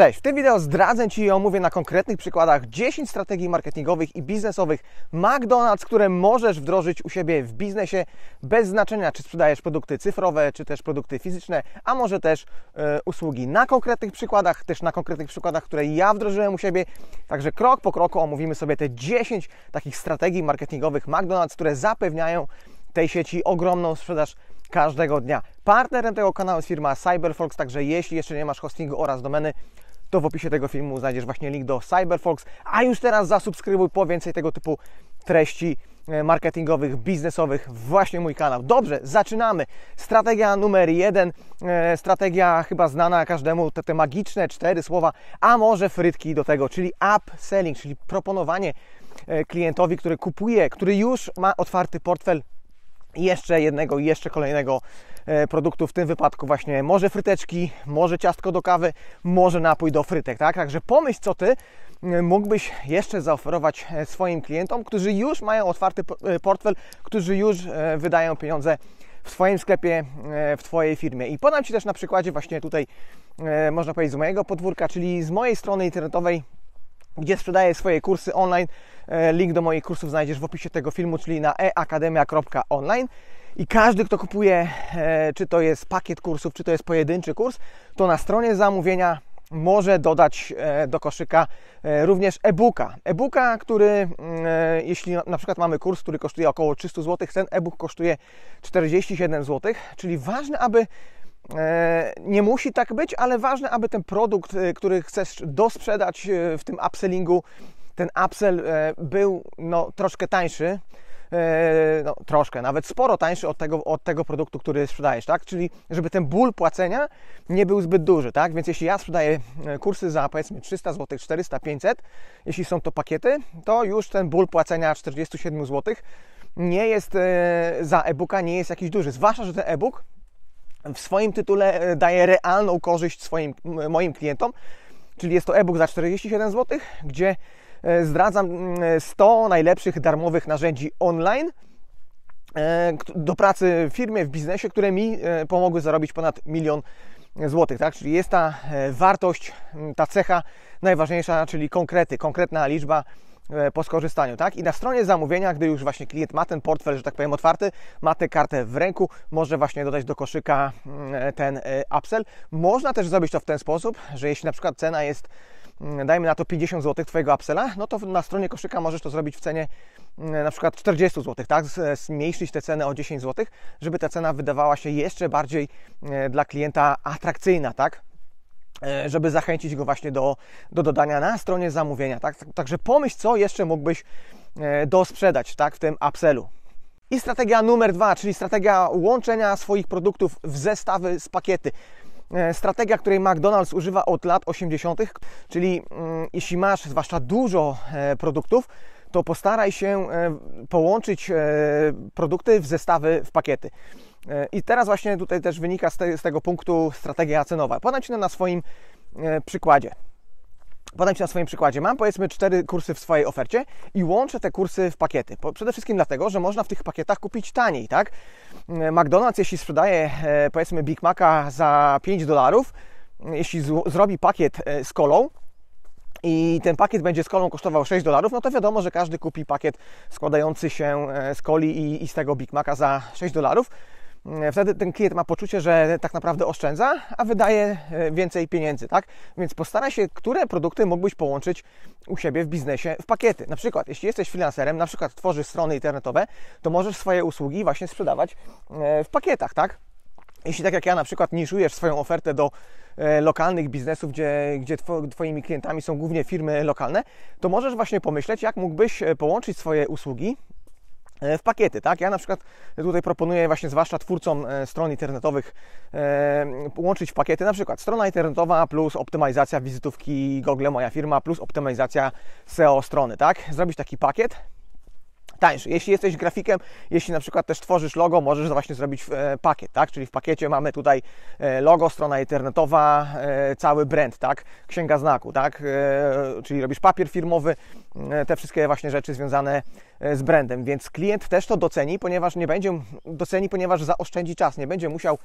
Cześć, w tym wideo zdradzę Ci i omówię na konkretnych przykładach 10 strategii marketingowych i biznesowych McDonald's, które możesz wdrożyć u siebie w biznesie bez znaczenia, czy sprzedajesz produkty cyfrowe, czy też produkty fizyczne, a może też e, usługi. Na konkretnych przykładach, też na konkretnych przykładach, które ja wdrożyłem u siebie. Także krok po kroku omówimy sobie te 10 takich strategii marketingowych McDonald's, które zapewniają tej sieci ogromną sprzedaż każdego dnia. Partnerem tego kanału jest firma Cyberfolks, także jeśli jeszcze nie masz hostingu oraz domeny, to w opisie tego filmu znajdziesz właśnie link do Cyberfolks, a już teraz zasubskrybuj po więcej tego typu treści e, marketingowych, biznesowych właśnie mój kanał. Dobrze, zaczynamy. Strategia numer jeden, e, strategia chyba znana każdemu, te, te magiczne cztery słowa, a może frytki do tego, czyli upselling, czyli proponowanie e, klientowi, który kupuje, który już ma otwarty portfel jeszcze jednego i jeszcze kolejnego e, produktu, w tym wypadku właśnie może fryteczki, może ciastko do kawy, może napój do frytek, tak? Także pomyśl, co Ty e, mógłbyś jeszcze zaoferować e, swoim klientom, którzy już mają otwarty portfel, którzy już wydają pieniądze w swoim sklepie, w Twojej firmie. I podam Ci też na przykładzie właśnie tutaj, można powiedzieć, z mojego podwórka, czyli z mojej strony internetowej gdzie sprzedaję swoje kursy online. Link do moich kursów znajdziesz w opisie tego filmu, czyli na eakademia.online. I każdy, kto kupuje, e, czy to jest pakiet kursów, czy to jest pojedynczy kurs, to na stronie zamówienia może dodać e, do koszyka również e-booka. E-booka, który, mm, jeśli na przykład mamy kurs, który kosztuje około 300 zł, ten e-book kosztuje 47 zł, czyli ważne, aby E, nie musi tak być, ale ważne, aby ten produkt, e, który chcesz dosprzedać e, w tym upsellingu, ten upsell był no, troszkę tańszy, no, troszkę, nawet sporo tańszy od tego, od tego produktu, który sprzedajesz, tak? Czyli żeby ten ból płacenia nie był zbyt duży, tak? Więc jeśli ja sprzedaję kursy za powiedzmy 300 zł, 400, 500, jeśli są to pakiety, to już ten ból płacenia 47 zł nie jest za e-booka, nie jest jakiś duży. Zwłaszcza, że ten e-book w swoim tytule e, daje realną korzyść swoim, moim klientom, czyli jest to e-book za 47 zł, gdzie e, zdradzam 100 najlepszych darmowych narzędzi online e, do pracy w firmie, w biznesie, które mi pomogły zarobić ponad milion złotych, tak? Czyli jest ta wartość, ta cecha najważniejsza, czyli konkrety, konkretna liczba E, po skorzystaniu, tak? I na stronie zamówienia, gdy już właśnie klient ma ten portfel, że tak powiem, otwarty, ma tę kartę w ręku, może właśnie dodać do koszyka mm, ten e, upsell. Można też zrobić to w ten sposób, że jeśli na przykład cena jest mm, dajmy na to 50 zł Twojego upsella, no to na stronie koszyka możesz to zrobić w cenie mm, na przykład 40 zł, tak? Zmniejszyć tę cenę o 10 zł, żeby ta cena wydawała się jeszcze bardziej e, dla klienta atrakcyjna, tak? E, żeby zachęcić go właśnie do, do dodania na stronie zamówienia. Tak? Także pomyśl, co jeszcze mógłbyś e, dosprzedać tak? w tym upsellu. I strategia numer dwa, czyli strategia łączenia swoich produktów w zestawy z pakiety. E, strategia, której McDonald's używa od lat 80., czyli mm, jeśli masz zwłaszcza dużo produktów, to postaraj się połączyć produkty w zestawy, w pakiety. E, I teraz właśnie tutaj też wynika z, te, z tego punktu strategia cenowa. Podam Ci na swoim e, przykładzie. Podam Ci na swoim przykładzie. Mam powiedzmy cztery kursy w swojej ofercie i łączę te kursy w pakiety. Przede wszystkim dlatego, że można w tych pakietach kupić taniej, tak? E, McDonald's, jeśli sprzedaje powiedzmy Big Maca za 5 dolarów, jeśli zrobi pakiet z kolą, i ten pakiet będzie z kolą kosztował 6 dolarów, no to wiadomo, że każdy kupi pakiet składający się z coli i, i z tego Big Maca za 6 dolarów. E, wtedy ten klient ma poczucie, że tak naprawdę oszczędza, a wydaje e, więcej pieniędzy, tak? Więc postaraj się, które produkty mógłbyś połączyć u siebie w biznesie w pakiety. Na przykład, jeśli jesteś freelancerem, na przykład tworzysz strony internetowe, to możesz swoje usługi właśnie sprzedawać e, w pakietach, tak? Jeśli tak jak ja na przykład niszujesz swoją ofertę do lokalnych biznesów, gdzie, gdzie Twoimi klientami są głównie firmy lokalne, to możesz właśnie pomyśleć, jak mógłbyś połączyć swoje usługi w pakiety, tak? Ja na przykład tutaj proponuję właśnie zwłaszcza twórcom e, stron internetowych e, łączyć w pakiety, na przykład strona internetowa plus optymalizacja wizytówki Google Moja Firma plus optymalizacja SEO strony, tak? Zrobić taki pakiet, tańszy. Jeśli jesteś grafikiem, jeśli na przykład też tworzysz logo, możesz właśnie zrobić e, pakiet, tak? Czyli w pakiecie mamy tutaj e, logo, strona internetowa, e, cały brand, tak? Księga znaku, tak? Czyli robisz papier firmowy, te wszystkie właśnie rzeczy związane z brandem, więc klient też to doceni, ponieważ nie będzie doceni, ponieważ zaoszczędzi czas, nie będzie musiał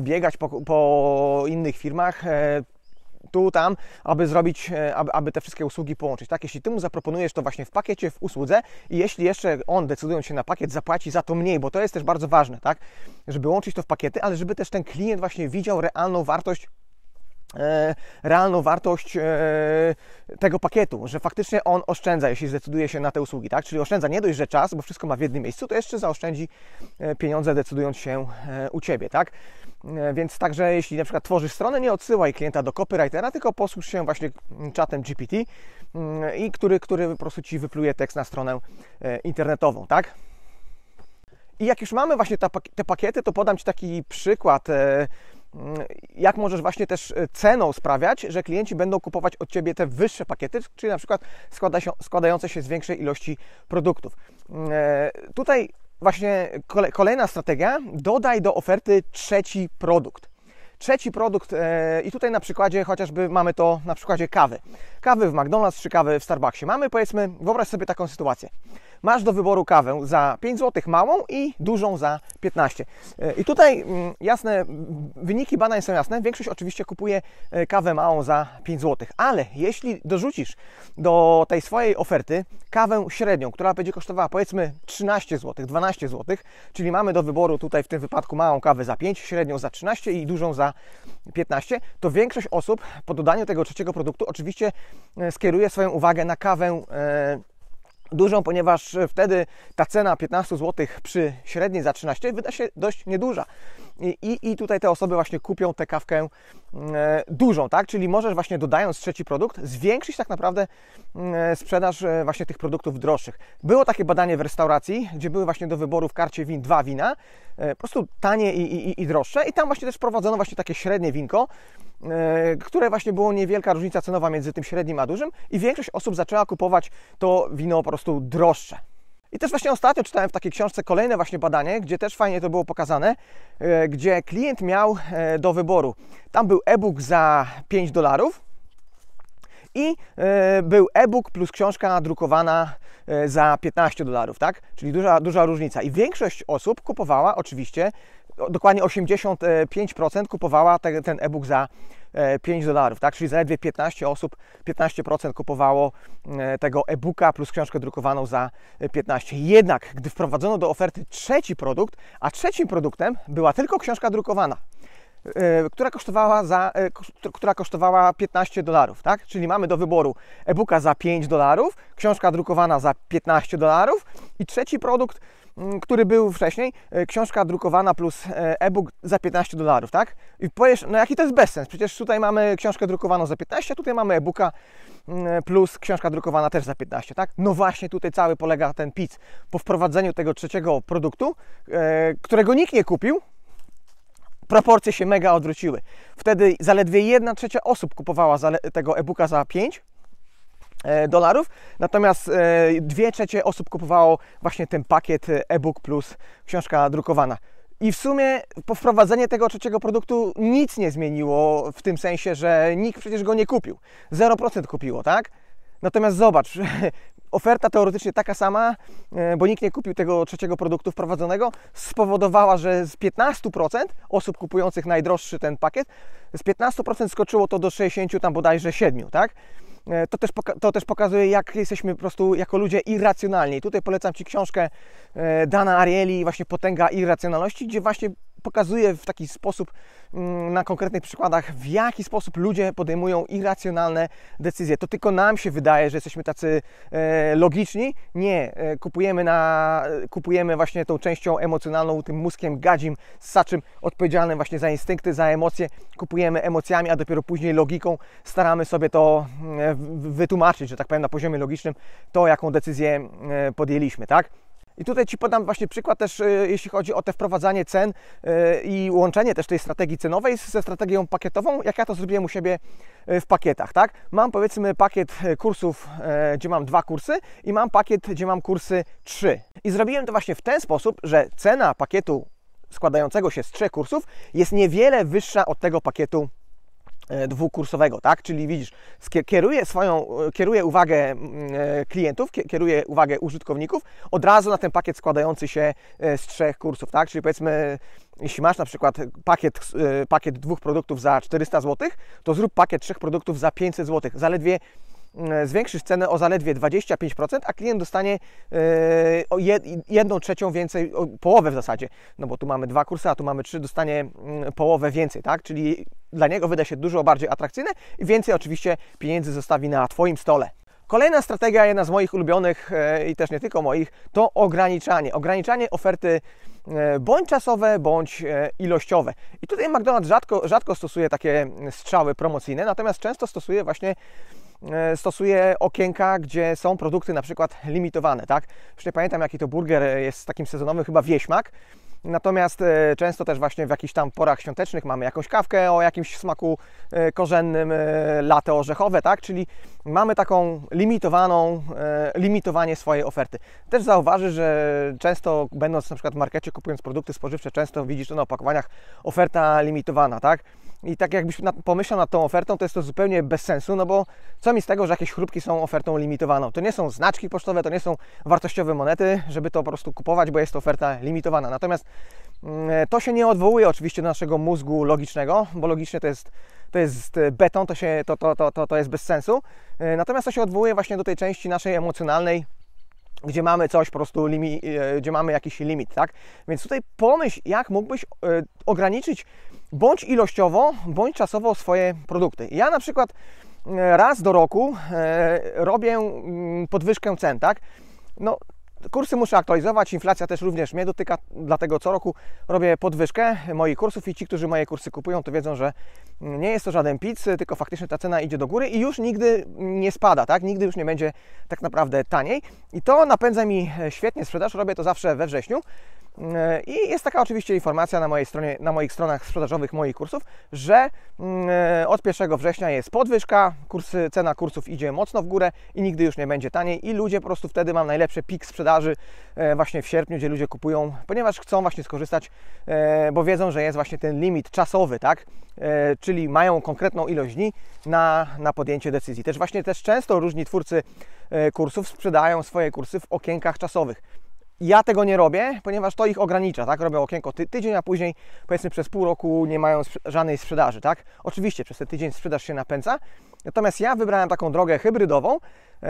biegać po, po innych firmach, tu, tam, aby zrobić, e, aby, aby te wszystkie usługi połączyć. Tak? Jeśli Ty mu zaproponujesz to właśnie w pakiecie, w usłudze i jeśli jeszcze on, decydując się na pakiet, zapłaci za to mniej, bo to jest też bardzo ważne, tak? żeby łączyć to w pakiety, ale żeby też ten klient właśnie widział realną wartość E, realną wartość e, tego pakietu, że faktycznie on oszczędza, jeśli zdecyduje się na te usługi, tak? Czyli oszczędza nie dość, że czas, bo wszystko ma w jednym miejscu, to jeszcze zaoszczędzi pieniądze decydując się u Ciebie, tak? Więc także jeśli na przykład tworzysz stronę, nie odsyłaj klienta do copywritera, tylko posłuż się właśnie czatem GPT mm, i który, który po prostu Ci wypluje tekst na stronę internetową, tak? I jak już mamy właśnie te pakiety, to podam Ci taki przykład jak możesz właśnie też e, ceną sprawiać, że klienci będą kupować od Ciebie te wyższe pakiety, czyli na przykład składające się z większej ilości produktów. E, tutaj właśnie kolejna strategia, dodaj do oferty trzeci produkt. Trzeci produkt, e, i tutaj na przykładzie chociażby mamy to na przykładzie kawy. Kawy w McDonald's czy kawy w Starbucksie. Mamy powiedzmy, wyobraź sobie taką sytuację. Masz do wyboru kawę za 5 zł małą i dużą za 15. E, I tutaj mm, jasne, wyniki badań są jasne. Większość oczywiście kupuje e, kawę małą za 5 zł, ale jeśli dorzucisz do tej swojej oferty kawę średnią, która będzie kosztowała powiedzmy 13 zł, 12 zł, czyli mamy do wyboru tutaj w tym wypadku małą kawę za 5, średnią za 13 i dużą za 15, to większość osób po dodaniu tego trzeciego produktu oczywiście e, skieruje swoją uwagę na kawę dużą, ponieważ wtedy ta cena 15 zł przy średniej za 13 wyda się dość nieduża. I, i, tutaj te osoby właśnie kupią tę kawkę e, dużą, tak? Czyli możesz właśnie dodając trzeci produkt zwiększyć tak naprawdę e, sprzedaż e, właśnie tych produktów droższych. Było takie badanie w restauracji, gdzie były właśnie do wyboru w karcie win dwa wina, po prostu tanie i, i, i droższe i tam właśnie też prowadzono właśnie takie średnie winko, które właśnie było niewielka różnica cenowa między tym średnim a dużym i większość osób zaczęła kupować to wino po prostu droższe. I też właśnie ostatnio czytałem w takiej książce kolejne właśnie badanie, gdzie też fajnie to było pokazane, e, gdzie klient miał e, do wyboru. Tam był e-book za 5 dolarów i e, był e-book plus książka drukowana za 15 dolarów, tak? Czyli duża, duża różnica. I większość osób kupowała oczywiście, dokładnie 85% kupowała te, ten e-book za 5 e, dolarów, tak? Czyli zaledwie 15 osób, 15% kupowało e, tego e-booka plus książkę drukowaną za 15. Jednak, gdy wprowadzono do oferty trzeci produkt, a trzecim produktem była tylko książka drukowana, e, która kosztowała, za, która kosztowała 15 dolarów, tak? Czyli mamy do wyboru e-booka za 5 dolarów, książka drukowana za 15 dolarów i trzeci produkt który był wcześniej, e, książka drukowana plus e, e-book za 15 dolarów, tak? I powiesz, no jaki to jest bezsens? Przecież tutaj mamy książkę drukowaną za 15, a tutaj mamy e-booka mm, plus książka drukowana też za 15, tak? No właśnie tutaj cały polega ten pic. Po wprowadzeniu tego trzeciego produktu, e, którego nikt nie kupił, proporcje się mega odwróciły. Wtedy zaledwie 1 trzecia osób kupowała tego e-booka za 5, E, dolarów, natomiast e, dwie trzecie osób kupowało właśnie ten pakiet e, e-book plus książka drukowana. I w sumie po wprowadzeniu tego trzeciego produktu nic nie zmieniło w tym sensie, że nikt przecież go nie kupił. 0% kupiło, tak? Natomiast zobacz, oferta teoretycznie taka sama, bo nikt nie kupił tego trzeciego produktu wprowadzonego, spowodowała, że z 15% osób kupujących najdroższy ten pakiet, z 15% skoczyło to do 60 tam bodajże 7, tak? E, to też, to też pokazuje, jak jesteśmy po prostu jako ludzie irracjonalni. Tutaj polecam Ci książkę e, Dana Arieli, właśnie Potęga Irracjonalności, gdzie właśnie pokazuje w taki sposób mm, na konkretnych przykładach, w jaki sposób ludzie podejmują irracjonalne decyzje. To tylko nam się wydaje, że jesteśmy tacy e, logiczni. Nie, e, kupujemy, na, kupujemy właśnie tą częścią emocjonalną, tym mózgiem gadzim, ssaczym, odpowiedzialnym właśnie za instynkty, za emocje. Kupujemy emocjami, a dopiero później logiką staramy sobie to e, wytłumaczyć, że tak powiem, na poziomie logicznym, to jaką decyzję podjęliśmy, tak? I tutaj Ci podam właśnie przykład też, e, jeśli chodzi o te wprowadzanie cen e, i łączenie też tej strategii cenowej ze strategią pakietową, jak ja to zrobiłem u siebie e, w pakietach, tak? Mam powiedzmy pakiet kursów, gdzie mam dwa kursy i mam pakiet, gdzie mam kursy trzy. I zrobiłem to właśnie w ten sposób, że cena pakietu składającego się z trzech kursów jest niewiele wyższa od tego pakietu dwukursowego, tak? Czyli widzisz, kieruje swoją, kieruje uwagę klientów, kieruje uwagę użytkowników od razu na ten pakiet składający się z trzech kursów, tak? Czyli powiedzmy, jeśli masz na przykład pakiet, pakiet dwóch produktów za 400 zł, to zrób pakiet trzech produktów za 500 zł. Zaledwie E, zwiększysz cenę o zaledwie 25%, a klient dostanie e, jedną trzecią więcej, połowę w zasadzie, no bo tu mamy dwa kursy, a tu mamy trzy, dostanie mm, połowę więcej, tak? Czyli dla niego wyda się dużo bardziej atrakcyjne i więcej oczywiście pieniędzy zostawi na Twoim stole. Kolejna strategia, jedna z moich ulubionych e, i też nie tylko moich, to ograniczanie. Ograniczanie oferty bądź czasowe, bądź ilościowe. I tutaj McDonald's rzadko, rzadko stosuje takie strzały promocyjne, natomiast często stosuje właśnie E, stosuje okienka, gdzie są produkty na przykład limitowane, tak? Już nie pamiętam jaki to burger jest takim sezonowym, chyba wieśmak. Natomiast e, często też właśnie w jakichś tam porach świątecznych mamy jakąś kawkę o jakimś smaku e, korzennym, latte orzechowe, tak? Czyli mamy taką limitowaną, limitowanie swojej oferty. Też zauważy, że często będąc na przykład w markecie, kupując produkty spożywcze, często widzisz to na opakowaniach oferta limitowana, tak? I tak jakbyś pomyślał nad tą ofertą, to jest to zupełnie bez sensu, no bo co mi z tego, że jakieś chrupki są ofertą limitowaną? To nie są znaczki pocztowe, to nie są wartościowe monety, żeby to po prostu kupować, bo jest to oferta limitowana. Natomiast to się nie odwołuje oczywiście do naszego mózgu logicznego, bo logicznie to jest, to jest beton, to, się, to, to, to, to, jest bez sensu. E, natomiast to się odwołuje właśnie do tej części naszej emocjonalnej, gdzie mamy coś po prostu, limi, e, gdzie mamy jakiś limit, tak? Więc tutaj pomyśl, jak mógłbyś e, ograniczyć bądź ilościowo, bądź czasowo swoje produkty. Ja na przykład e, raz do roku robię mm, podwyżkę cen, tak? No, Kursy muszę aktualizować, inflacja też również mnie dotyka, dlatego co roku robię podwyżkę moich kursów i ci, którzy moje kursy kupują, to wiedzą, że nie jest to żaden pic, tylko faktycznie ta cena idzie do góry i już nigdy nie spada, tak? Nigdy już nie będzie tak naprawdę taniej i to napędza mi świetnie sprzedaż, robię to zawsze we wrześniu, i jest taka oczywiście informacja na mojej stronie, na moich stronach sprzedażowych moich kursów, że mm, od 1 września jest podwyżka, kursy, cena kursów idzie mocno w górę i nigdy już nie będzie taniej i ludzie po prostu wtedy mam najlepszy pik sprzedaży e, właśnie w sierpniu, gdzie ludzie kupują, ponieważ chcą właśnie skorzystać, e, bo wiedzą, że jest właśnie ten limit czasowy, tak? E, czyli mają konkretną ilość dni na, na podjęcie decyzji. Też właśnie też często różni twórcy kursów sprzedają swoje kursy w okienkach czasowych. Ja tego nie robię, ponieważ to ich ogranicza, tak? Robię okienko ty tydzień, a później powiedzmy przez pół roku nie mają żadnej sprzedaży, tak? Oczywiście przez ten tydzień sprzedaż się napędza, natomiast ja wybrałem taką drogę hybrydową yy,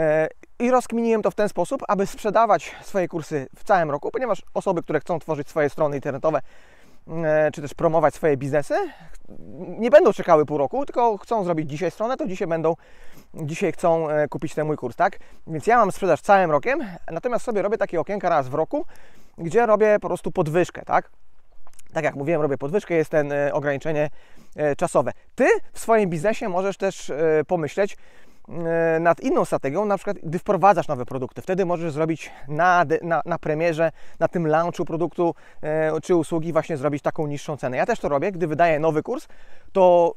i rozkminiłem to w ten sposób, aby sprzedawać swoje kursy w całym roku, ponieważ osoby, które chcą tworzyć swoje strony internetowe, czy też promować swoje biznesy, nie będą czekały pół roku, tylko chcą zrobić dzisiaj stronę, to dzisiaj będą, dzisiaj chcą e, kupić ten mój kurs, tak? Więc ja mam sprzedaż całym rokiem, natomiast sobie robię takie okienka raz w roku, gdzie robię po prostu podwyżkę, tak? Tak jak mówiłem, robię podwyżkę, jest ten e, ograniczenie czasowe. Ty w swoim biznesie możesz też pomyśleć, E, nad inną strategią, na przykład gdy wprowadzasz nowe produkty. Wtedy możesz zrobić na, na, na premierze, na tym launchu produktu e, czy usługi właśnie zrobić taką niższą cenę. Ja też to robię, gdy wydaję nowy kurs, to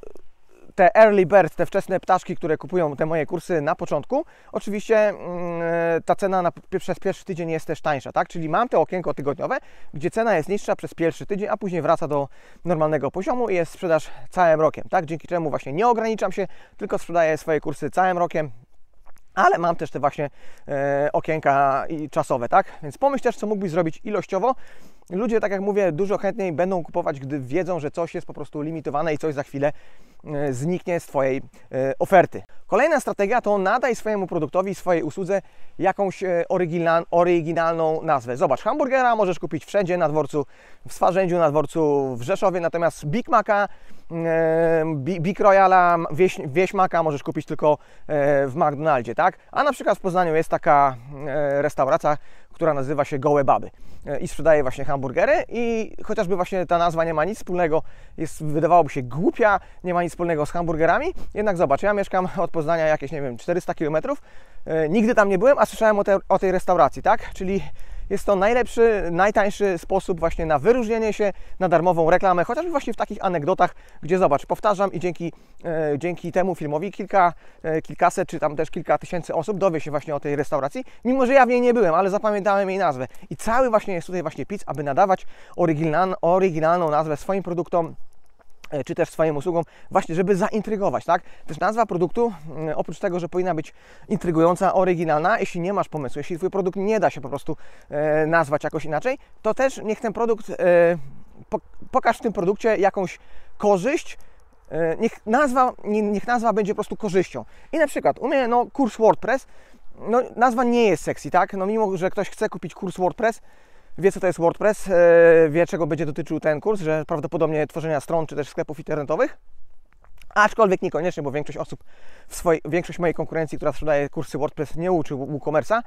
te early bird, te wczesne ptaszki, które kupują te moje kursy na początku, oczywiście mm, ta cena na, przez pierwszy tydzień jest też tańsza, tak? Czyli mam te okienko tygodniowe, gdzie cena jest niższa przez pierwszy tydzień, a później wraca do normalnego poziomu i jest sprzedaż całym rokiem, tak? Dzięki czemu właśnie nie ograniczam się, tylko sprzedaję swoje kursy całym rokiem, ale mam też te właśnie e, okienka czasowe, tak? Więc pomyśl też, co mógłbyś zrobić ilościowo. Ludzie, tak jak mówię, dużo chętniej będą kupować, gdy wiedzą, że coś jest po prostu limitowane i coś za chwilę e, zniknie z Twojej e, oferty. Kolejna strategia to nadaj swojemu produktowi, swojej usłudze jakąś e, oryginal, oryginalną nazwę. Zobacz, hamburgera możesz kupić wszędzie na dworcu w Swarzędziu, na dworcu w Rzeszowie, natomiast Big Maca Big Royala, wieś, wieśmaka możesz kupić tylko w McDonaldzie, tak? A na przykład w Poznaniu jest taka restauracja, która nazywa się Gołe Baby i sprzedaje właśnie hamburgery i chociażby właśnie ta nazwa nie ma nic wspólnego, jest, wydawałoby się głupia, nie ma nic wspólnego z hamburgerami, jednak zobacz, ja mieszkam od Poznania jakieś, nie wiem, 400 km, nigdy tam nie byłem, a słyszałem o, te, o tej restauracji, tak? Czyli jest to najlepszy, najtańszy sposób właśnie na wyróżnienie się, na darmową reklamę, chociażby właśnie w takich anegdotach, gdzie zobacz, powtarzam i dzięki, e, dzięki temu filmowi kilka, e, kilkaset czy tam też kilka tysięcy osób dowie się właśnie o tej restauracji, mimo że ja w niej nie byłem, ale zapamiętałem jej nazwę. I cały właśnie jest tutaj właśnie pizz, aby nadawać oryginalną, oryginalną nazwę swoim produktom, czy też swoim usługom, właśnie żeby zaintrygować, tak? Też nazwa produktu, mm, oprócz tego, że powinna być intrygująca, oryginalna, jeśli nie masz pomysłu, jeśli Twój produkt nie da się po prostu e, nazwać jakoś inaczej, to też niech ten produkt, e, po, pokaż w tym produkcie jakąś korzyść, e, niech nazwa, niech nazwa będzie po prostu korzyścią. I na przykład u mnie no, kurs WordPress, no, nazwa nie jest sexy, tak? No mimo, że ktoś chce kupić kurs WordPress, wie co to jest WordPress, e, wie czego będzie dotyczył ten kurs, że prawdopodobnie tworzenia stron czy też sklepów internetowych. Aczkolwiek niekoniecznie, bo większość osób, w swojej, większość mojej konkurencji, która sprzedaje kursy WordPress, nie uczy WooCommerce'a.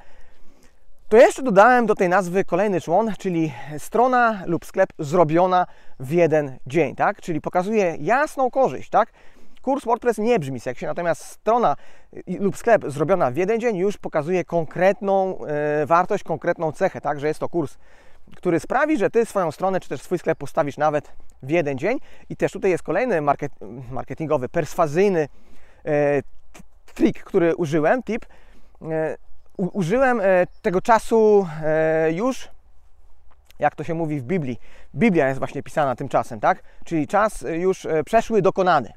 To jeszcze dodałem do tej nazwy kolejny człon, czyli strona lub sklep zrobiona w jeden dzień, tak? Czyli pokazuje jasną korzyść, tak? Kurs WordPress nie brzmi seksy, natomiast strona lub sklep zrobiona w jeden dzień już pokazuje konkretną e, wartość, konkretną cechę, tak? Że jest to kurs który sprawi, że Ty swoją stronę czy też swój sklep postawisz nawet w jeden dzień. I też tutaj jest kolejny market, marketingowy, perswazyjny e, trik, który użyłem, tip. E, u, użyłem e, tego czasu e, już, jak to się mówi w Biblii. Biblia jest właśnie pisana tymczasem, tak? Czyli czas już e, przeszły, dokonany.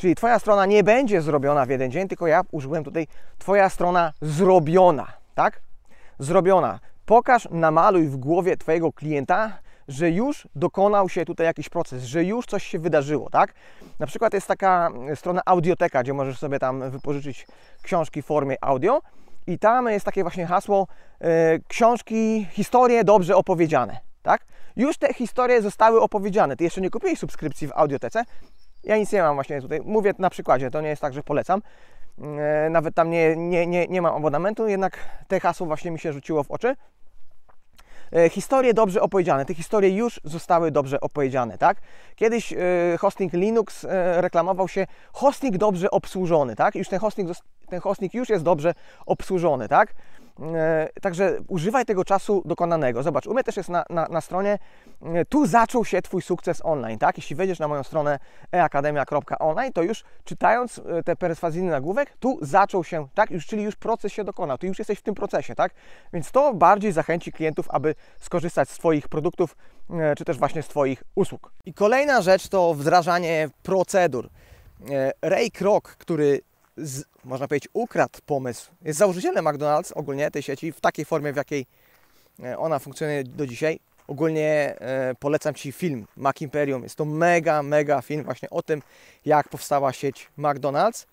Czyli Twoja strona nie będzie zrobiona w jeden dzień, tylko ja użyłem tutaj Twoja strona zrobiona, tak? Zrobiona. Pokaż, namaluj w głowie Twojego klienta, że już dokonał się tutaj jakiś proces, że już coś się wydarzyło, tak? Na przykład jest taka strona Audioteka, gdzie możesz sobie tam wypożyczyć książki w formie audio i tam jest takie właśnie hasło e, książki, historie dobrze opowiedziane, tak? Już te historie zostały opowiedziane. Ty jeszcze nie kupiłeś subskrypcji w Audiotece. Ja nic nie mam właśnie tutaj. Mówię na przykładzie, to nie jest tak, że polecam. E, nawet tam nie, nie, nie, nie mam abonamentu, jednak te hasło właśnie mi się rzuciło w oczy. E, historie dobrze opowiedziane. Te historie już zostały dobrze opowiedziane, tak? Kiedyś e, hosting Linux reklamował się hosting dobrze obsłużony, tak? Już ten hosting, ten hosting już jest dobrze obsłużony, tak? Także używaj tego czasu dokonanego. Zobacz, u mnie też jest na, na, na stronie, tu zaczął się Twój sukces online, tak? Jeśli wejdziesz na moją stronę eakademia.online, to już czytając te perswazyjny nagłówek, tu zaczął się, tak? Już, czyli już proces się dokonał, Ty już jesteś w tym procesie, tak? Więc to bardziej zachęci klientów, aby skorzystać z Twoich produktów, czy też właśnie z Twoich usług. I kolejna rzecz to wdrażanie procedur. Ray Kroc, który z, można powiedzieć, ukradł pomysł. Jest założycielem McDonald's, ogólnie tej sieci, w takiej formie, w jakiej e, ona funkcjonuje do dzisiaj. Ogólnie e, polecam Ci film Mac Imperium. Jest to mega, mega film właśnie o tym, jak powstała sieć McDonald's,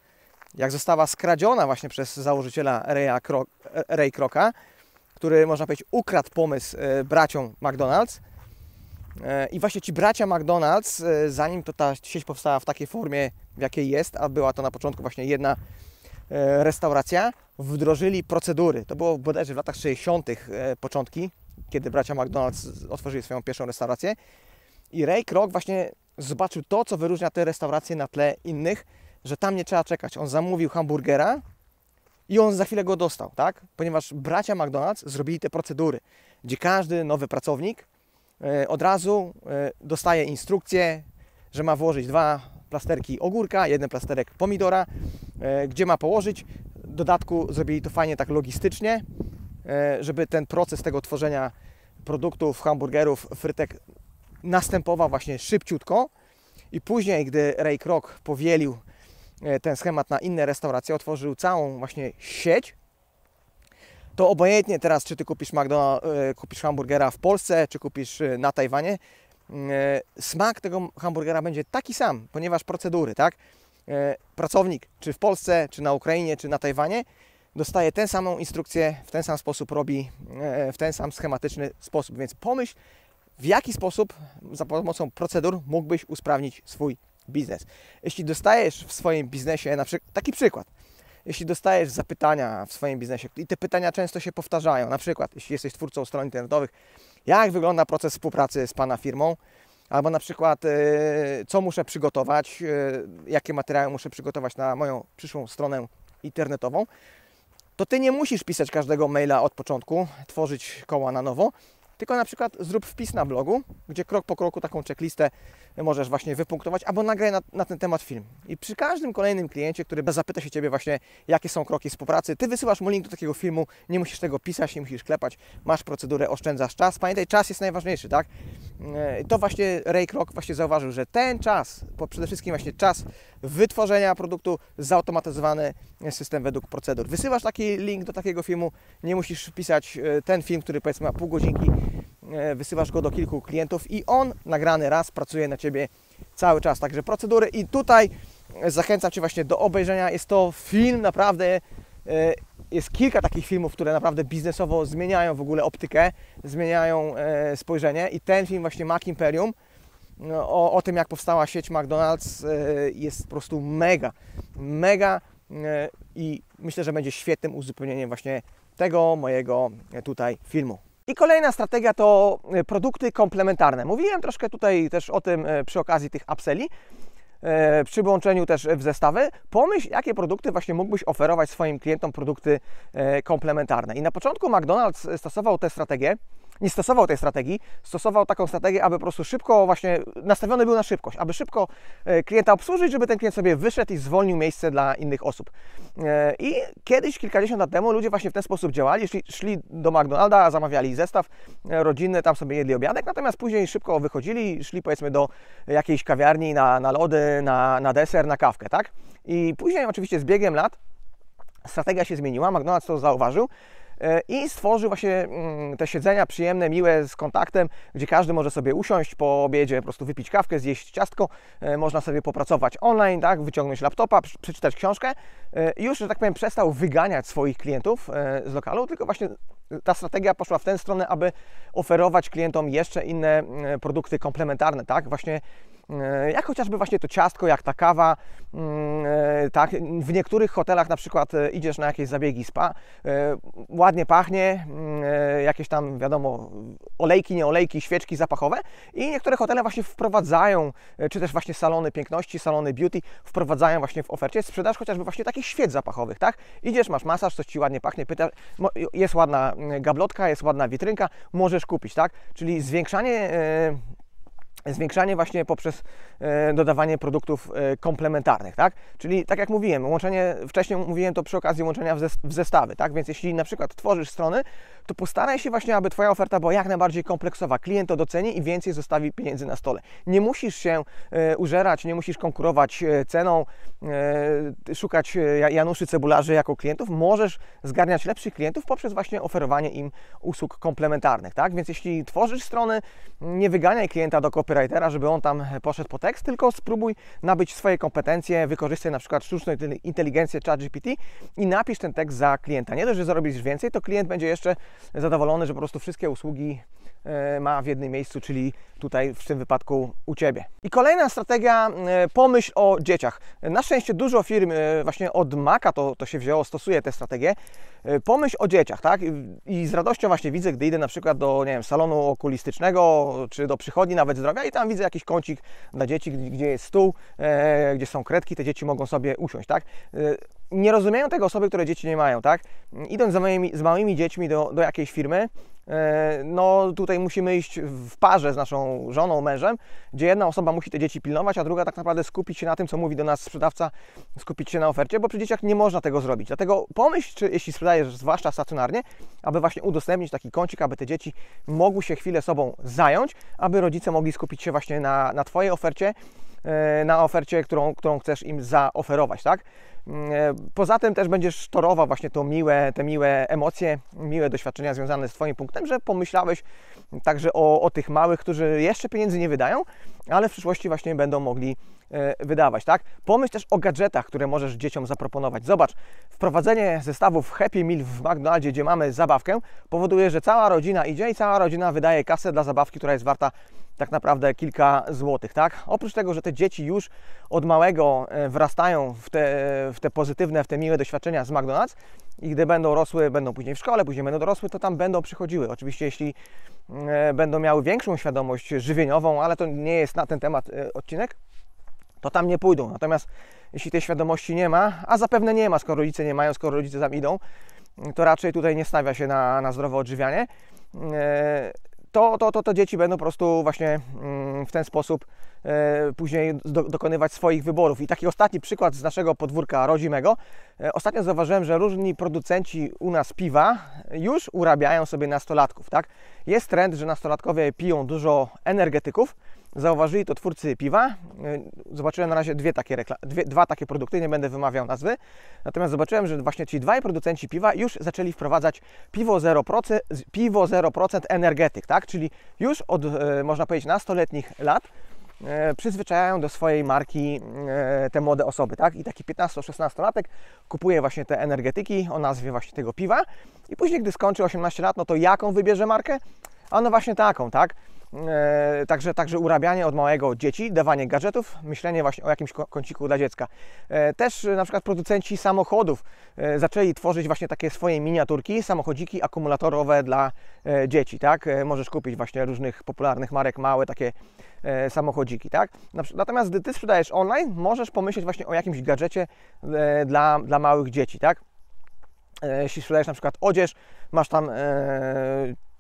jak została skradziona właśnie przez założyciela Raya Kro Ray Kroca, który, można powiedzieć, ukradł pomysł e, braciom McDonald's. E, I właśnie ci bracia McDonald's, e, zanim to ta sieć powstała w takiej formie, w jakiej jest, a była to na początku właśnie jedna e, restauracja, wdrożyli procedury. To było bodajże w latach 60. początki, kiedy bracia McDonald's otworzyli swoją pierwszą restaurację. I Ray Kroc właśnie zobaczył to, co wyróżnia te restauracje na tle innych, że tam nie trzeba czekać. On zamówił hamburgera i on za chwilę go dostał, tak? Ponieważ bracia McDonald's zrobili te procedury, gdzie każdy nowy pracownik od razu e, dostaje instrukcję, że ma włożyć dwa plasterki ogórka, jeden plasterek pomidora, e, gdzie ma położyć. W dodatku zrobili to fajnie tak logistycznie, żeby ten proces tego tworzenia produktów, hamburgerów, frytek następował właśnie szybciutko i później, gdy Ray Kroc powielił ten schemat na inne restauracje, otworzył całą właśnie sieć to obojętnie teraz, czy ty kupisz, McDonald's, e, kupisz hamburgera w Polsce, czy kupisz e, na Tajwanie, e, smak tego hamburgera będzie taki sam, ponieważ procedury, tak? Pracownik, czy w Polsce, czy na Ukrainie, czy na Tajwanie, dostaje tę samą instrukcję, w ten sam sposób robi, w ten sam schematyczny sposób. Więc pomyśl, w jaki sposób za pomocą procedur mógłbyś usprawnić swój biznes. Jeśli dostajesz w swoim biznesie, na przykład, taki przykład, jeśli dostajesz zapytania w swoim biznesie i te pytania często się powtarzają, na przykład jeśli jesteś twórcą stron internetowych, jak wygląda proces współpracy z Pana firmą, albo na przykład e, co muszę przygotować, e, jakie materiały muszę przygotować na moją przyszłą stronę internetową, to Ty nie musisz pisać każdego maila od początku, tworzyć koła na nowo, tylko na przykład zrób wpis na blogu, gdzie krok po kroku taką checklistę możesz właśnie wypunktować, albo nagraj na, na, ten temat film. I przy każdym kolejnym kliencie, który zapyta się Ciebie właśnie, jakie są kroki współpracy, Ty wysyłasz mu link do takiego filmu, nie musisz tego pisać, nie musisz klepać, masz procedurę, oszczędzasz czas. Pamiętaj, czas jest najważniejszy, tak? E, to właśnie Ray Kroc właśnie zauważył, że ten czas, przede wszystkim właśnie czas wytworzenia produktu, zautomatyzowany system według procedur. Wysyłasz taki link do takiego filmu, nie musisz pisać e, ten film, który powiedzmy ma pół godzinki, wysyłasz go do kilku klientów i on nagrany raz pracuje na Ciebie cały czas. Także procedury i tutaj zachęcam Cię właśnie do obejrzenia. Jest to film naprawdę jest kilka takich filmów, które naprawdę biznesowo zmieniają w ogóle optykę, zmieniają e, spojrzenie i ten film właśnie Mac Imperium no, o, o tym, jak powstała sieć McDonald's e, jest po prostu mega, mega e, i myślę, że będzie świetnym uzupełnieniem właśnie tego mojego tutaj filmu. I kolejna strategia to produkty komplementarne. Mówiłem troszkę tutaj też o tym przy okazji tych upselli, E, przy włączeniu też w zestawy, pomyśl, jakie produkty właśnie mógłbyś oferować swoim klientom, produkty e, komplementarne. I na początku McDonald's stosował tę strategię, nie stosował tej strategii, stosował taką strategię, aby po prostu szybko właśnie nastawiony był na szybkość, aby szybko e, klienta obsłużyć, żeby ten klient sobie wyszedł i zwolnił miejsce dla innych osób. E, I kiedyś, kilkadziesiąt lat temu, ludzie właśnie w ten sposób działali, szli, szli do McDonalda, zamawiali zestaw e, rodzinny, tam sobie jedli obiadek, natomiast później szybko wychodzili, szli powiedzmy do jakiejś kawiarni na, na lody, na, na deser, na kawkę, tak? I później oczywiście z biegiem lat strategia się zmieniła, McDonald's to zauważył i stworzył właśnie mm, te siedzenia przyjemne, miłe, z kontaktem, gdzie każdy może sobie usiąść po obiedzie, po prostu wypić kawkę, zjeść ciastko, e, można sobie popracować online, tak, wyciągnąć laptopa, przeczytać książkę. E, już, że tak powiem, przestał wyganiać swoich klientów z lokalu, tylko właśnie ta strategia poszła w tę stronę, aby oferować klientom jeszcze inne produkty komplementarne, tak, właśnie E, jak chociażby właśnie to ciastko, jak ta kawa, mm, e, tak, w niektórych hotelach na przykład e, idziesz na jakieś zabiegi spa, ładnie pachnie, mm, jakieś tam wiadomo, olejki, nie olejki, świeczki zapachowe i niektóre hotele właśnie wprowadzają, czy też właśnie salony piękności, salony beauty, wprowadzają właśnie w ofercie sprzedaż chociażby właśnie takich świec zapachowych, tak? Idziesz, masz masaż, coś Ci ładnie pachnie, pytasz, jest ładna mm, gablotka, jest ładna witrynka, możesz kupić, tak? Czyli zwiększanie zwiększanie właśnie poprzez e, dodawanie produktów e, komplementarnych, tak? Czyli tak jak mówiłem, łączenie, wcześniej mówiłem to przy okazji łączenia w zestawy, tak? Więc jeśli na przykład tworzysz strony, to postaraj się właśnie, aby Twoja oferta była jak najbardziej kompleksowa. Klient to doceni i więcej zostawi pieniędzy na stole. Nie musisz się e, użerać, nie musisz konkurować ceną, szukać Januszy Cebularzy jako klientów. Możesz zgarniać lepszych klientów poprzez właśnie oferowanie im usług komplementarnych, tak? Więc jeśli tworzysz strony, nie wyganiaj klienta do copywritera, żeby on tam poszedł po tekst, tylko spróbuj nabyć swoje kompetencje, wykorzystaj na przykład sztuczną inteligencję ChatGPT i napisz ten tekst za klienta. Nie dość, że zarobisz więcej, to klient będzie jeszcze zadowolony, że po prostu wszystkie usługi ma w jednym miejscu, czyli tutaj w tym wypadku u Ciebie. I kolejna strategia, e, pomyśl o dzieciach. Na szczęście dużo firm e, właśnie od Maca to, to się wzięło, stosuje tę strategię. E, pomyśl o dzieciach, tak? I z radością właśnie widzę, gdy idę na przykład do, nie wiem, salonu okulistycznego, czy do przychodni nawet zdrowia i tam widzę jakiś kącik dla dzieci, gdzie jest stół, gdzie są kredki, te dzieci mogą sobie usiąść, tak? nie rozumieją tego osoby, które dzieci nie mają, tak? Idąc z małymi, dziećmi do, do jakiejś firmy, e, no tutaj musimy iść w parze z naszą żoną, mężem, gdzie jedna osoba musi te dzieci pilnować, a druga tak naprawdę skupić się na tym, co mówi do nas sprzedawca, skupić się na ofercie, bo przy dzieciach nie można tego zrobić. Dlatego pomyśl, czy jeśli sprzedajesz, zwłaszcza stacjonarnie, aby właśnie udostępnić taki kącik, aby te dzieci mogły się chwilę sobą zająć, aby rodzice mogli skupić się właśnie na, na Twojej ofercie, e, na ofercie, którą, którą chcesz im zaoferować, tak? Mm, e, poza tym też będziesz torował właśnie to miłe, te miłe emocje, miłe doświadczenia związane z Twoim punktem, że pomyślałeś także o, o tych małych, którzy jeszcze pieniędzy nie wydają, ale w przyszłości właśnie będą mogli e, wydawać, tak? Pomyśl też o gadżetach, które możesz dzieciom zaproponować. Zobacz, wprowadzenie zestawów Happy Meal w McDonaldzie, gdzie mamy zabawkę, powoduje, że cała rodzina idzie i cała rodzina wydaje kasę dla zabawki, która jest warta tak naprawdę kilka złotych, tak? Oprócz tego, że te dzieci już od małego e, wrastają w te, w te pozytywne, w te miłe doświadczenia z McDonald's i gdy będą rosły, będą później w szkole, później będą dorosły, to tam będą przychodziły. Oczywiście jeśli e, będą miały większą świadomość żywieniową, ale to nie jest na ten temat e, odcinek, to tam nie pójdą. Natomiast jeśli tej świadomości nie ma, a zapewne nie ma, skoro rodzice nie mają, skoro rodzice tam idą, to raczej tutaj nie stawia się na, na zdrowe odżywianie to, to, to, to dzieci będą po prostu właśnie mm, w ten sposób e, później do, dokonywać swoich wyborów. I taki ostatni przykład z naszego podwórka rodzimego. E, ostatnio zauważyłem, że różni producenci u nas piwa już urabiają sobie nastolatków. Tak? Jest trend, że nastolatkowie piją dużo energetyków. Zauważyli to twórcy piwa. Zobaczyłem na razie dwie takie dwie, dwa takie produkty, nie będę wymawiał nazwy. Natomiast zobaczyłem, że właśnie ci dwaj producenci piwa już zaczęli wprowadzać piwo 0%, piwo 0% energetyk, tak? Czyli już od, e, można powiedzieć, nastoletnich lat e, przyzwyczajają do swojej marki e, te młode osoby, tak? I taki 15-16 latek kupuje właśnie te energetyki o nazwie właśnie tego piwa i później, gdy skończy 18 lat, no to jaką wybierze markę? A no właśnie taką, tak? E, także, także urabianie od małego dzieci, dawanie gadżetów, myślenie właśnie o jakimś kąciku dla dziecka. E, też na przykład producenci samochodów e, zaczęli tworzyć właśnie takie swoje miniaturki, samochodziki akumulatorowe dla dzieci, tak? Możesz kupić właśnie różnych popularnych marek, małe takie samochodziki, tak? Natomiast gdy Ty sprzedajesz online, możesz pomyśleć właśnie o jakimś gadżecie dla, dla małych dzieci, tak? Jeśli sprzedajesz na przykład odzież, masz tam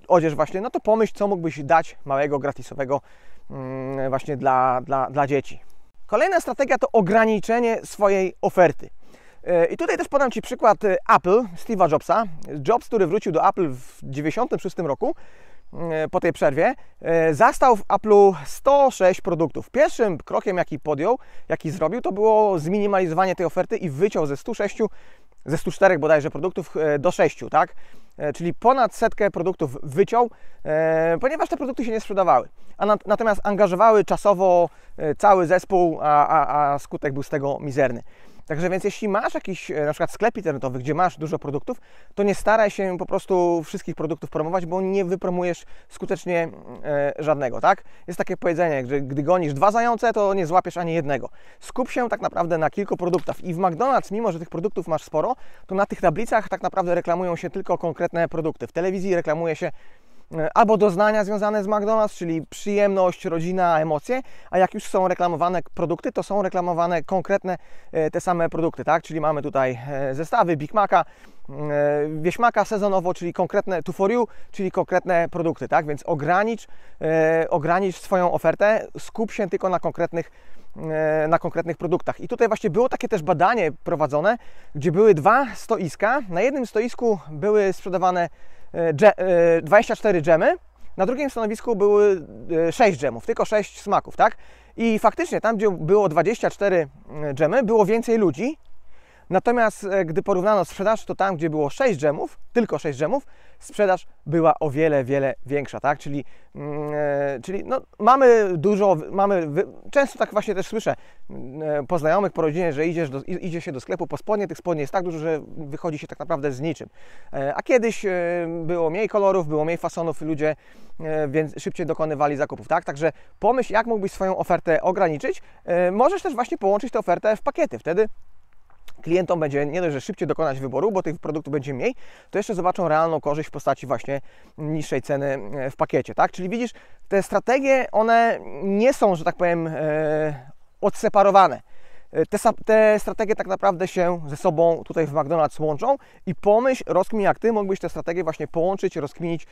odzież właśnie, no to pomyśl, co mógłbyś dać małego, gratisowego mm, właśnie dla, dla, dla dzieci. Kolejna strategia to ograniczenie swojej oferty. E, I tutaj też podam Ci przykład e, Apple, Steve'a Jobsa. Jobs, który wrócił do Apple w 1996 roku, e, po tej przerwie, zastał w Apple'u 106 produktów. Pierwszym krokiem, jaki podjął, jaki zrobił, to było zminimalizowanie tej oferty i wyciął ze 106, ze 104 bodajże produktów do 6, tak? E, czyli ponad setkę produktów wyciął, e, ponieważ te produkty się nie sprzedawały. A natomiast angażowały czasowo e, cały zespół, a, a, a skutek był z tego mizerny. Także więc jeśli masz jakiś na przykład sklep internetowy, gdzie masz dużo produktów, to nie staraj się po prostu wszystkich produktów promować, bo nie wypromujesz skutecznie e, żadnego, tak? Jest takie powiedzenie, że gdy gonisz dwa zające, to nie złapiesz ani jednego. Skup się tak naprawdę na kilku produktach i w McDonald's, mimo że tych produktów masz sporo, to na tych tablicach tak naprawdę reklamują się tylko konkretne produkty. W telewizji reklamuje się E, albo doznania związane z McDonald's, czyli przyjemność, rodzina, emocje, a jak już są reklamowane produkty, to są reklamowane konkretne e, te same produkty, tak? Czyli mamy tutaj e, zestawy Big Maca, wieśmaka sezonowo, czyli konkretne to for you, czyli konkretne produkty, tak? Więc ogranicz, ogranicz swoją ofertę, skup się tylko na konkretnych na konkretnych produktach. I tutaj właśnie było takie też badanie prowadzone, gdzie były dwa stoiska. Na jednym stoisku były sprzedawane 24 e, dżemy, na drugim stanowisku były 6 e, dżemów, tylko 6 smaków, tak? I faktycznie tam, gdzie było 24 e, dżemy, było więcej ludzi, Natomiast e, gdy porównano sprzedaż, to tam, gdzie było 6 dżemów, tylko 6 dżemów, sprzedaż była o wiele, wiele większa, tak? Czyli, e, czyli no, mamy dużo, mamy, często tak właśnie też słyszę e, po znajomych, po rodzinie, że idziesz do, idzie się do sklepu po spodnie, tych spodni jest tak dużo, że wychodzi się tak naprawdę z niczym. E, a kiedyś było mniej kolorów, było mniej fasonów, ludzie więc szybciej dokonywali zakupów, tak? Także pomyśl, jak mógłbyś swoją ofertę ograniczyć. możesz też właśnie połączyć tę ofertę w pakiety, wtedy klientom będzie nie dość, że szybciej dokonać wyboru, bo tych produktów będzie mniej, to jeszcze zobaczą realną korzyść w postaci właśnie niższej ceny e, w pakiecie, tak? Czyli widzisz, te strategie, one nie są, że tak powiem, e, odseparowane. E, te, te, strategie tak naprawdę się ze sobą tutaj w McDonald's łączą i pomyśl, rozkmin jak Ty mógłbyś te strategie właśnie połączyć, rozkminić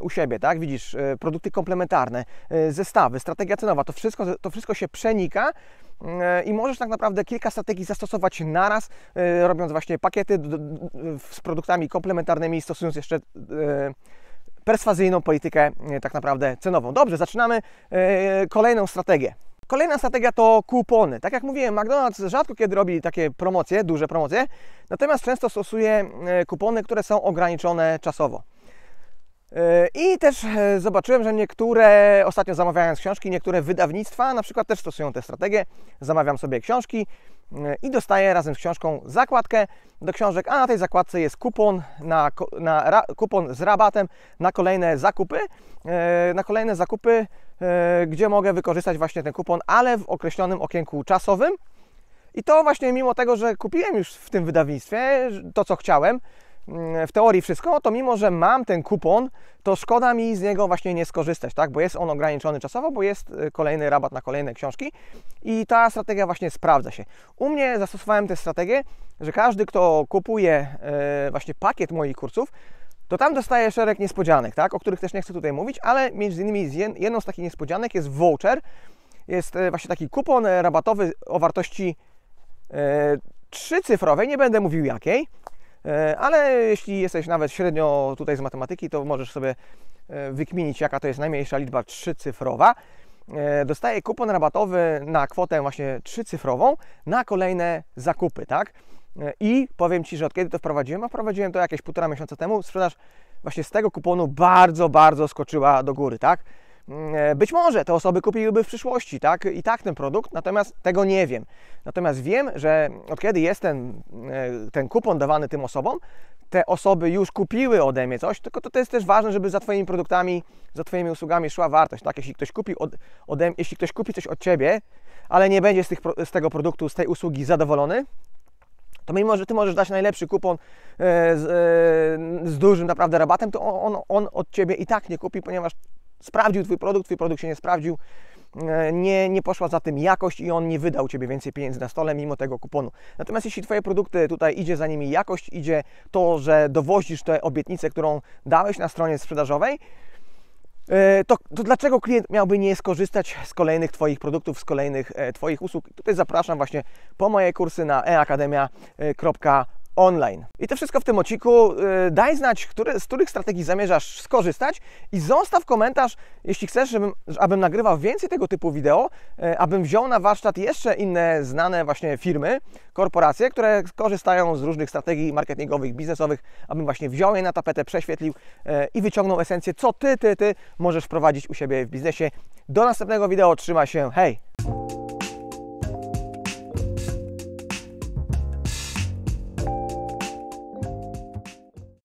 u siebie, tak? Widzisz, produkty komplementarne, zestawy, strategia cenowa, to wszystko, to wszystko się przenika i możesz tak naprawdę kilka strategii zastosować naraz, e, robiąc właśnie pakiety z produktami komplementarnymi, stosując jeszcze e, perswazyjną politykę e, tak naprawdę cenową. Dobrze, zaczynamy kolejną strategię. Kolejna strategia to kupony. Tak jak mówiłem, McDonald's rzadko kiedy robi takie promocje, duże promocje, natomiast często stosuje kupony, które są ograniczone czasowo. I też e, zobaczyłem, że niektóre, ostatnio zamawiając książki, niektóre wydawnictwa na przykład też stosują tę strategię. Zamawiam sobie książki e, i dostaję razem z książką zakładkę do książek, a na tej zakładce jest kupon, na, na kupon z rabatem na kolejne zakupy, e, na kolejne zakupy, gdzie mogę wykorzystać właśnie ten kupon, ale w określonym okienku czasowym. I to właśnie mimo tego, że kupiłem już w tym wydawnictwie to, co chciałem, w teorii wszystko, to mimo, że mam ten kupon, to szkoda mi z niego właśnie nie skorzystać, tak? Bo jest on ograniczony czasowo, bo jest y, kolejny rabat na kolejne książki i ta strategia właśnie sprawdza się. U mnie zastosowałem tę strategię, że każdy, kto kupuje y, właśnie pakiet moich kursów, to tam dostaję szereg niespodzianek, tak, o których też nie chcę tutaj mówić, ale między innymi jedną z takich niespodzianek jest voucher. Jest e, właśnie taki kupon rabatowy o wartości trzycyfrowej, nie będę mówił jakiej, ale jeśli jesteś nawet średnio tutaj z matematyki, to możesz sobie wykminić, jaka to jest najmniejsza liczba trzycyfrowa. Dostaję kupon rabatowy na kwotę właśnie trzycyfrową na kolejne zakupy, tak? I powiem Ci, że od kiedy to wprowadziłem, a wprowadziłem to jakieś półtora miesiąca temu, sprzedaż właśnie z tego kuponu bardzo, bardzo skoczyła do góry, tak? Mm, być może te osoby kupiłyby w przyszłości, tak? I tak ten produkt, natomiast tego nie wiem. Natomiast wiem, że od kiedy jest ten, e, ten kupon dawany tym osobom, te osoby już kupiły ode mnie coś, tylko to, jest też ważne, żeby za Twoimi produktami, za Twoimi usługami szła wartość, tak? Jeśli ktoś kupi, od, ode, jeśli ktoś kupi coś od Ciebie, ale nie będzie z, tych, z tego produktu, z tej usługi zadowolony, to mimo, że Ty możesz dać najlepszy kupon e, z, e, z dużym naprawdę rabatem, to on, on od Ciebie i tak nie kupi, ponieważ sprawdził Twój produkt, Twój produkt się nie sprawdził, e, nie, nie poszła za tym jakość i on nie wydał Ciebie więcej pieniędzy na stole mimo tego kuponu. Natomiast jeśli Twoje produkty tutaj idzie za nimi jakość, idzie to, że dowozisz tę obietnicę, którą dałeś na stronie sprzedażowej, E, to, to, dlaczego klient miałby nie skorzystać z kolejnych Twoich produktów, z kolejnych e, Twoich usług? Tutaj zapraszam właśnie po moje kursy na eakademia.com online. I to wszystko w tym odcinku. Y, daj znać, który, z których strategii zamierzasz skorzystać i zostaw komentarz, jeśli chcesz, żebym, abym nagrywał więcej tego typu wideo, y, abym wziął na warsztat jeszcze inne znane właśnie firmy, korporacje, które korzystają z różnych strategii marketingowych, biznesowych, abym właśnie wziął je na tapetę, prześwietlił y, i wyciągnął esencję, co Ty, Ty, Ty możesz wprowadzić u siebie w biznesie. Do następnego wideo, trzyma się, hej!